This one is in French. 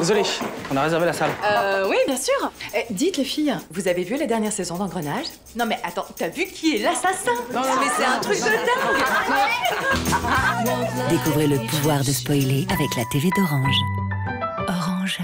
Désolé, on a réservé la salle. Euh, oui, bien sûr. Eh, dites les filles, vous avez vu la dernière saison d'Engrenage? Non mais attends, t'as vu qui est l'assassin? Non mais c'est un truc de dingue Découvrez le pouvoir de spoiler avec la TV d'Orange. Orange.